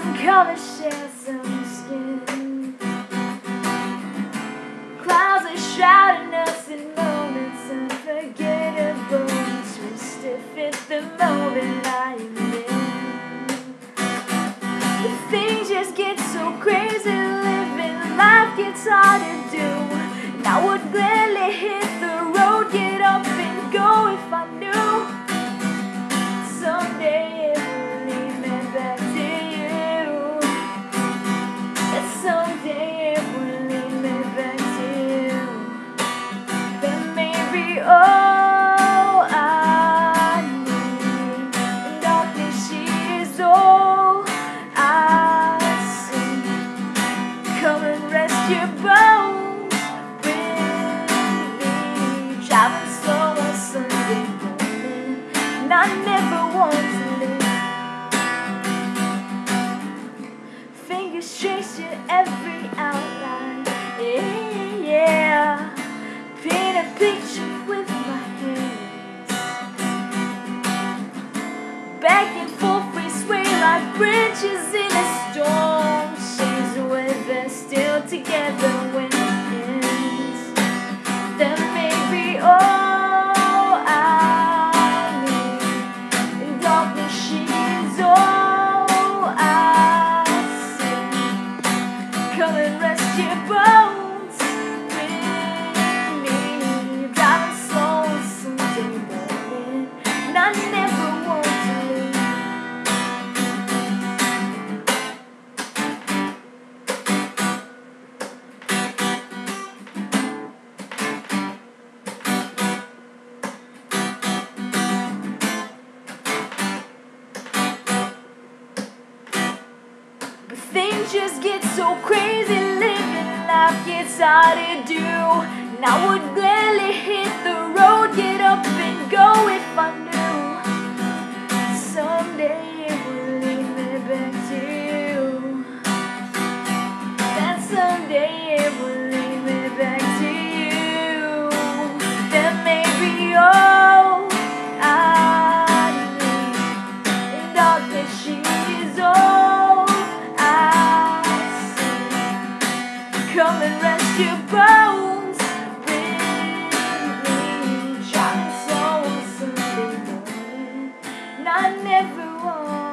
Come and share some skin. Clouds are shrouding us in moments unforgettable. Twisted fit the moment I'm in. The things just get so crazy, living life gets hard to do. Never want to leave. Fingers your every outline, yeah, yeah. Paint a picture with my hands. Back and forth we sway like branches see. Things just get so crazy, living life gets hard to do. And I would gladly hit the road, get up and go if I knew someday it would lead me back to you. That someday it would everyone.